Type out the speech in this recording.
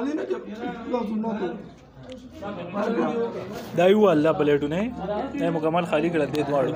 لالینا چې لازم نه کوي دا یو الله بلېټونه مکمل خالی کړه دې دواړو